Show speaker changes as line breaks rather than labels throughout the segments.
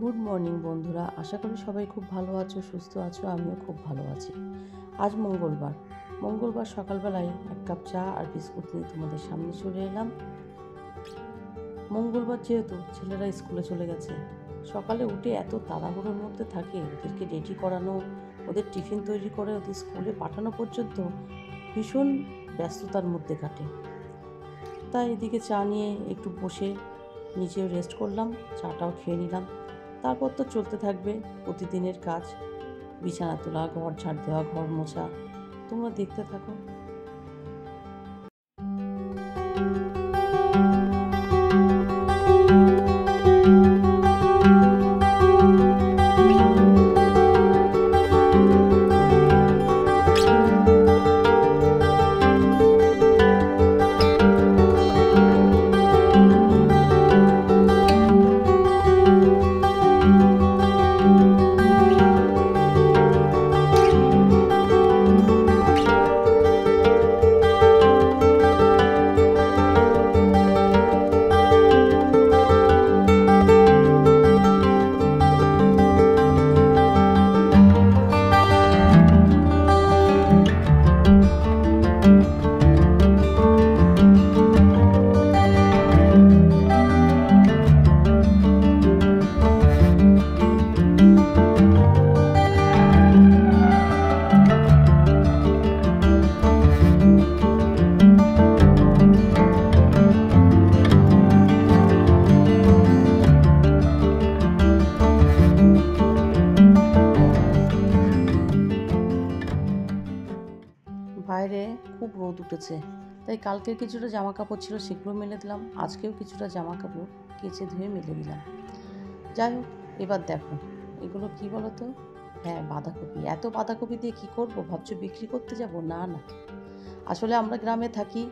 Good morning বন্ধুরা। আশা করি সবাই খুব ভালো আছো, সুস্থ আছো, আমিও খুব ভালো আছি। আজ মঙ্গলবার। মঙ্গলবার সকালবেলায় এক কাপ চা আর বিস্কুট নিয়ে তোমাদের সামনে চলে এলাম। মঙ্গলবার যেহেতু ছেলেরা স্কুলে চলে গেছে, সকালে উঠে এত তাড়াহুড়োর মধ্যে থাকে, ওদেরকে রেডি করানো, ওদের টিফিন তৈরি করে ওদের স্কুলে পাঠানো পর্যন্ত ভীষণ ব্যস্ততার মধ্যে কাটে। তাই এদিকে চা নিয়ে একটু বসে নিজেও রেস্ট করলাম, চাটাও খেয়ে নিলাম। তারপর তো চলতে থাকবে প্রতিদিনের কাজ। বিছানা তোলা, ঘর ঝাড় দেওয়া, ঘর মোছা, তোমরা দেখতে থাকো। বাইরে খুব রোদ উঠেছে। তাই কালকের কিছুটা জামা কাপড় ছিল, সেগুলো মেলে দিলাম। আজকেও কিছুটা জামা কাপড় কেচে ধুয়ে মেলে দিলাম। যাই হোক, এবার দেখো, এগুলো কি বলো তো হ্যাঁ বাঁধাকপি। এত বাঁধাকপি দিয়ে কি করব? ভাবছ বিক্রি করতে যাব? না না। আসলে আমরা গ্রামে থাকি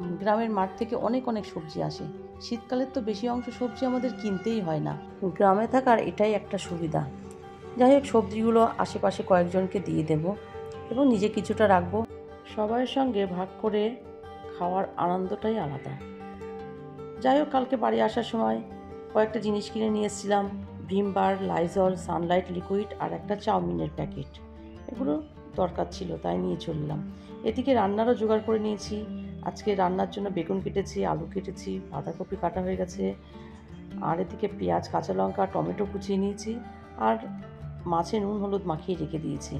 গ্রামের মাঠ থেকে অনেক অনেক সবজি আসে। শীতকালের তো বেশি অংশ সবজি আমাদের কিনতেই হয় না। গ্রামে থাকার এটাই একটা সুবিধা। যাই হোক, সবজিগুলো আশেপাশে কয়েকজনকে দিয়ে দেবো এবং নিজে কিছুটা রাখব। সবার সঙ্গে ভাগ করে খাওয়ার আনন্দটাই আলাদা। যাই হোক, কালকে বাড়ি আসার সময় কয়েকটা জিনিস কিনে নিয়ে এসেছিলাম। Vim bar Lizol Sunlight liquid আর একটা চাউমিনের প্যাকেট। এগুলো দরকার ছিল, তাই নিয়ে চললাম। এদিকে রান্নারও জোগাড় করে নিয়েছি। আজকে রান্নার জন্য বেগুন কেটেছি, আলু কেটেছি, বাঁধাকপি কাটা হয়ে গেছে। আর এদিকে পেঁয়াজ, কাঁচা লঙ্কা, টমেটো কুচিয়ে নিয়েছি। আর মাছে নুন, হলুদ মাখিয়ে রেখে দিয়েছি।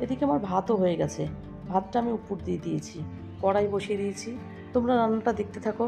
এদিকে আমার ভাতও হয়ে গেছে। ভাতটা আমি উপর দিয়ে দিয়েছি কড়াই বসিয়ে দিয়েছি। তোমরা রান্নাটা দেখতে থাকো।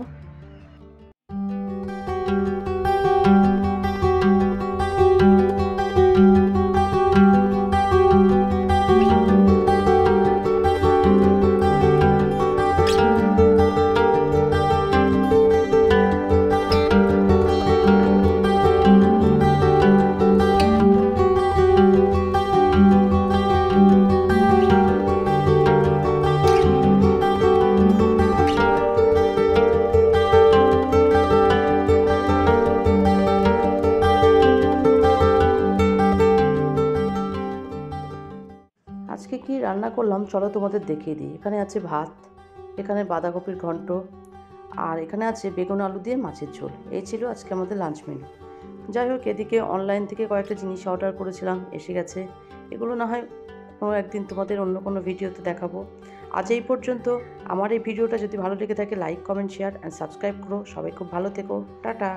কি রান্না করলাম, চলো তোমাদের দেখিয়ে দিই। এখানে আছে ভাত, এখানে বাঁধাকপির ঘন্ট, আর এখানে আছে বেগুন আলু দিয়ে মাছের ঝোল। এই ছিল আজকে আমাদের লাঞ্চ মেনু যাই হোক, এদিকে অনলাইন থেকে কয়েকটা জিনিস অর্ডার করেছিলাম, এসে গেছে। এগুলো না হয় কোনো একদিন তোমাদের অন্য কোনো ভিডিওতে দেখাবো। আজ এই পর্যন্ত। আমার এই ভিডিওটা যদি ভালো লেগে থাকে like comment share and subscribe করো। সবাই খুব ভালো থেকো। টাটা।